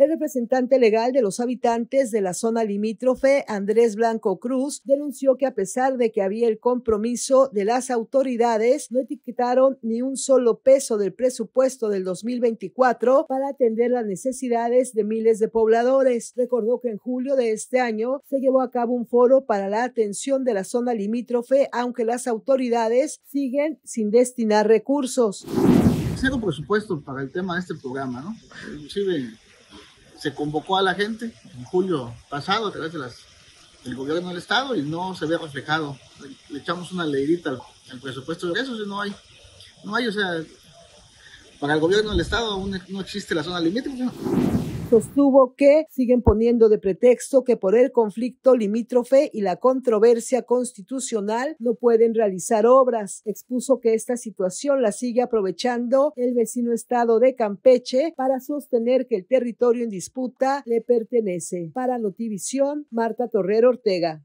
El representante legal de los habitantes de la zona limítrofe, Andrés Blanco Cruz, denunció que a pesar de que había el compromiso de las autoridades, no etiquetaron ni un solo peso del presupuesto del 2024 para atender las necesidades de miles de pobladores. Recordó que en julio de este año se llevó a cabo un foro para la atención de la zona limítrofe, aunque las autoridades siguen sin destinar recursos. Cero presupuesto para el tema de este programa, ¿no? Inclusive se convocó a la gente en julio pasado a través del gobierno del estado y no se ve reflejado. Le, echamos una leidita al, presupuesto de eso y no hay, no hay, o sea, para el gobierno del estado aún no existe la zona limítrofe sostuvo que siguen poniendo de pretexto que por el conflicto limítrofe y la controversia constitucional no pueden realizar obras. Expuso que esta situación la sigue aprovechando el vecino estado de Campeche para sostener que el territorio en disputa le pertenece. Para Notivisión, Marta Torrero Ortega.